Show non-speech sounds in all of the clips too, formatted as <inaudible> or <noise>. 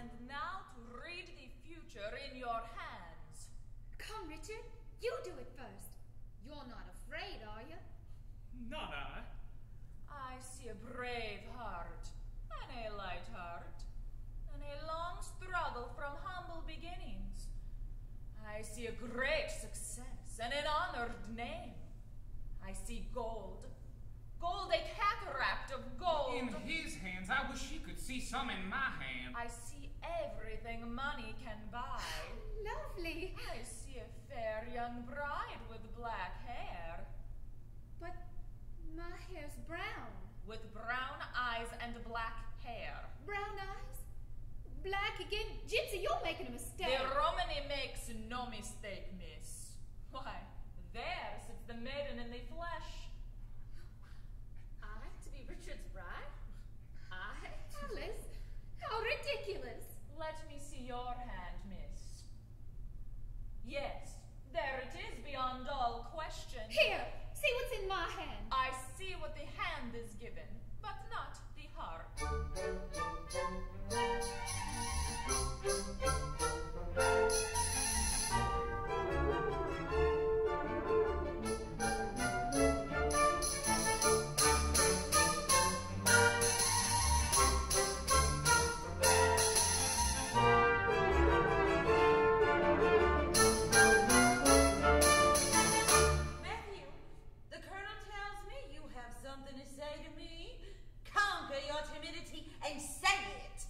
And now to read the future in your hands. Come, Richard. You do it first. You're not afraid, are you? Not I. I see a brave heart, and a light heart, and a long struggle from humble beginnings. I see a great success and an honored name. I see gold. Gold, a cataract of gold. In his hands, I wish he could see some in my hand. I see everything money can buy. <sighs> Lovely. I see a fair young bride with black hair, But my hair's brown. with brown eyes and black hair. Brown eyes? Black again? Gypsy, you're making a mistake. The Romany makes no mistake, miss. Why, there sits the maiden in the flesh. I to be Richard's bride? I? Alice, how ridiculous. Let me see your hand, and say it.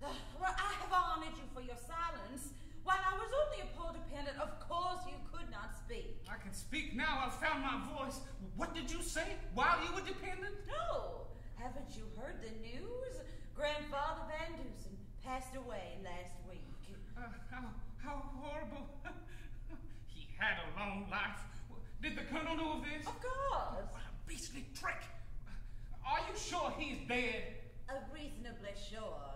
Well, I have honored you for your silence. While I was only a poor dependent, of course you could not speak. I can speak now. I've found my voice. What did you say while you were dependent? No, haven't you heard the news? Grandfather Van Dusen passed away last week. Uh, how, how horrible. he had a long life. Did the colonel know of this? Of course. What a beastly trick. Are you sure he's dead? Uh, reasonably sure.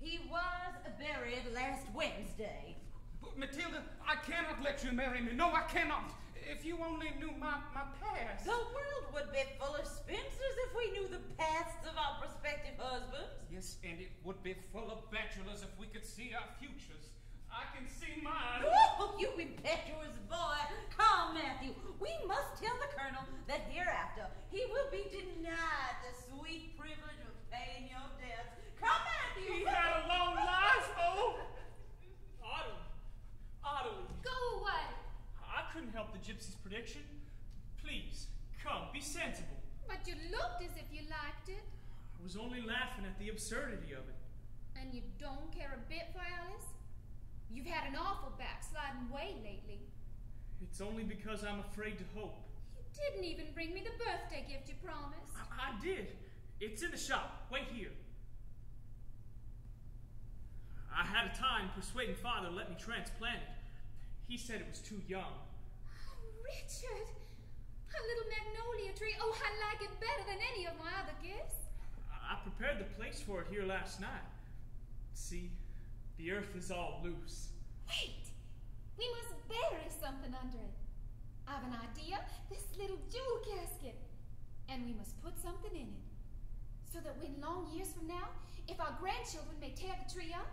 He was buried last Wednesday. But Matilde, I cannot let you marry me. No, I cannot. If you only knew my, my past. The world would be full of spinsters if we knew the pasts of our prospective husbands. Yes, and it would be full of bachelors if we could see our futures. I can see mine. Oh, you impetuous boy! Come, Matthew. We must tell the colonel that hereafter he will be denied the sweet privilege of paying your debts. Come, Matthew. He had a long life, oh. Ottilie. Ottilie. Go away. I couldn't help the gypsy's prediction. Please, come, be sensible. But you looked as if you liked it. I was only laughing at the absurdity of it. And you don't care a bit for Alice? You've had an awful backsliding way lately. It's only because I'm afraid to hope. You didn't even bring me the birthday gift you promised. I, I did. It's in the shop. Wait here. I had a time persuading father to let me transplant it. He said it was too young. Richard! A little magnolia tree. Oh, I like it better than any of my other gifts. I, I prepared the place for it here last night. See, the earth is all loose. Wait! We must bury something under it. I've an idea. This little jewel casket. And we must put something in it. So that when long years from now, if our grandchildren may tear the tree up,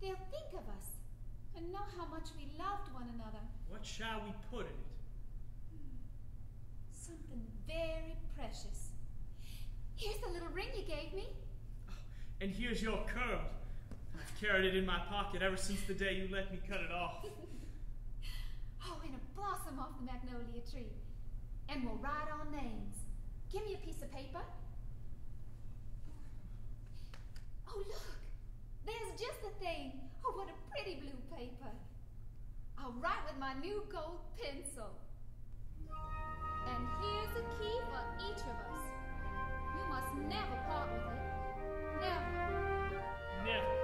they'll think of us and know how much we loved one another. What shall we put in it? Something very precious. Here's the little ring you gave me. Oh, and here's your curl. I've carried it in my pocket ever since the day you let me cut it off. <laughs> Oh, and a blossom off the magnolia tree. And we'll write our names. Give me a piece of paper. Oh, look. There's just the thing. Oh, what a pretty blue paper. I'll write with my new gold pencil. Never part with it. Never. Never.